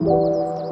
Música